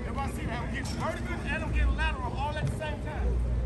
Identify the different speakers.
Speaker 1: Everybody see that? I'm getting vertical and I'm getting lateral all at the same time.